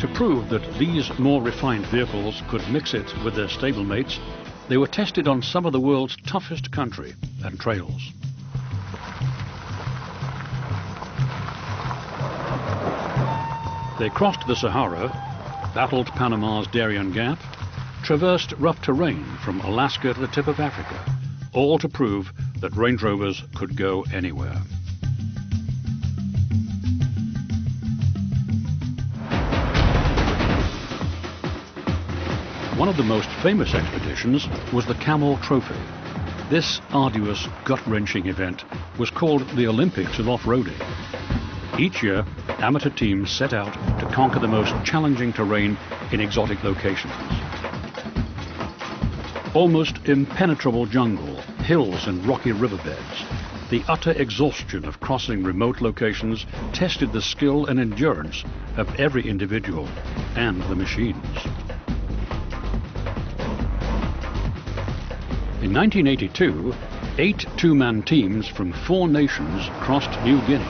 To prove that these more refined vehicles could mix it with their stablemates, they were tested on some of the world's toughest country and trails. They crossed the Sahara, battled Panama's Darien Gap, traversed rough terrain from Alaska to the tip of Africa, all to prove that Range Rovers could go anywhere. One of the most famous expeditions was the Camel Trophy. This arduous, gut-wrenching event was called the Olympics of off-roading. Each year, amateur teams set out to conquer the most challenging terrain in exotic locations. Almost impenetrable jungle, hills and rocky riverbeds. The utter exhaustion of crossing remote locations tested the skill and endurance of every individual and the machines. In 1982, eight two-man teams from four nations crossed New Guinea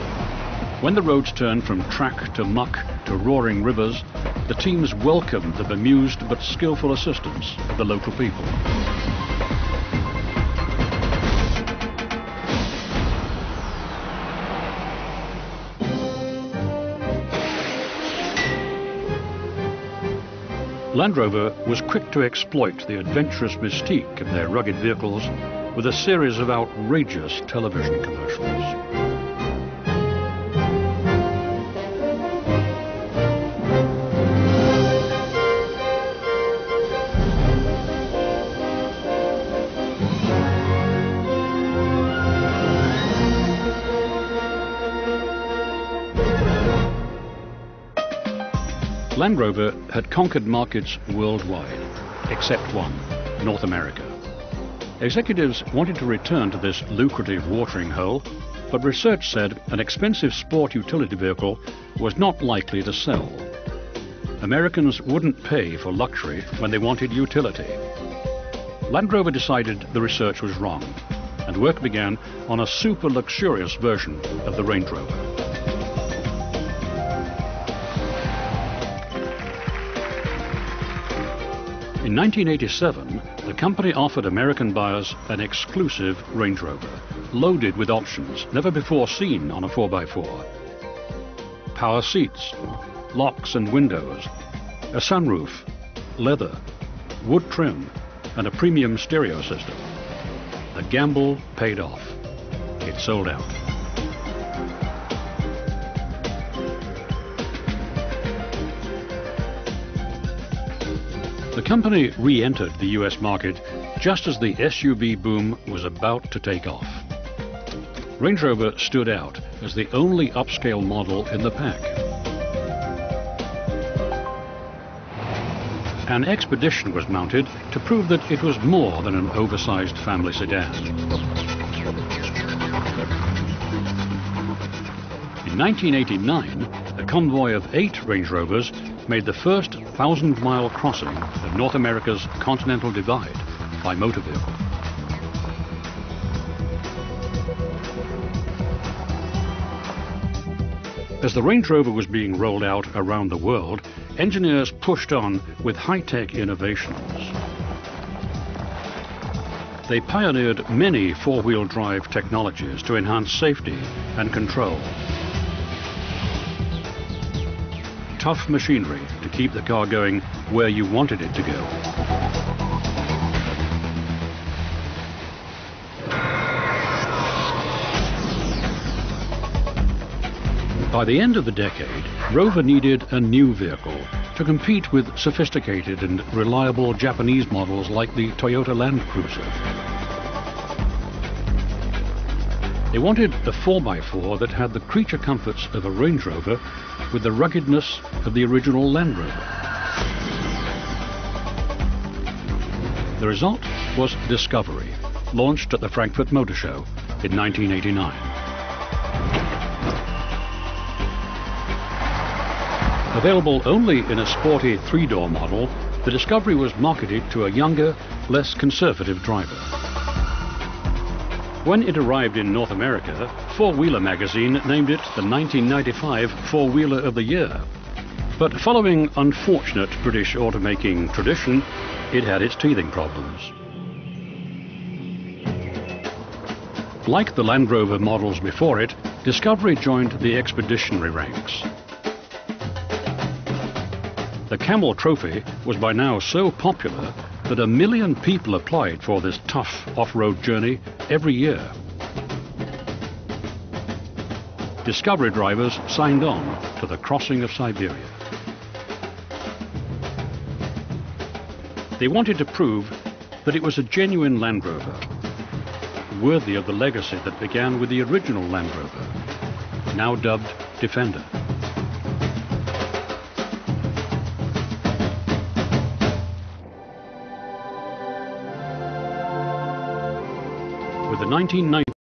when the roads turned from track to muck to roaring rivers, the teams welcomed the bemused but skillful assistance of the local people. Land Rover was quick to exploit the adventurous mystique of their rugged vehicles with a series of outrageous television commercials. Land Rover had conquered markets worldwide, except one, North America. Executives wanted to return to this lucrative watering hole, but research said an expensive sport utility vehicle was not likely to sell. Americans wouldn't pay for luxury when they wanted utility. Land Rover decided the research was wrong, and work began on a super luxurious version of the Range Rover. In 1987, the company offered American buyers an exclusive Range Rover, loaded with options never before seen on a 4x4. Power seats, locks and windows, a sunroof, leather, wood trim, and a premium stereo system. The gamble paid off. It sold out. The company re-entered the US market just as the SUV boom was about to take off. Range Rover stood out as the only upscale model in the pack. An expedition was mounted to prove that it was more than an oversized family sedan. In 1989, a convoy of eight Range Rovers made the first thousand-mile crossing of North America's Continental Divide by motor vehicle. As the Range Rover was being rolled out around the world, engineers pushed on with high-tech innovations. They pioneered many four-wheel drive technologies to enhance safety and control. Tough machinery to keep the car going where you wanted it to go. By the end of the decade, Rover needed a new vehicle to compete with sophisticated and reliable Japanese models like the Toyota Land Cruiser. They wanted a 4x4 that had the creature comforts of a Range Rover with the ruggedness of the original Land Rover. The result was Discovery, launched at the Frankfurt Motor Show in 1989. Available only in a sporty three-door model, the Discovery was marketed to a younger, less conservative driver. When it arrived in North America, Four Wheeler magazine named it the 1995 Four Wheeler of the Year. But following unfortunate British automaking tradition, it had its teething problems. Like the Land Rover models before it, Discovery joined the expeditionary ranks. The Camel Trophy was by now so popular that a million people applied for this tough off-road journey every year. Discovery drivers signed on to the crossing of Siberia. They wanted to prove that it was a genuine Land Rover, worthy of the legacy that began with the original Land Rover, now dubbed Defender. 1990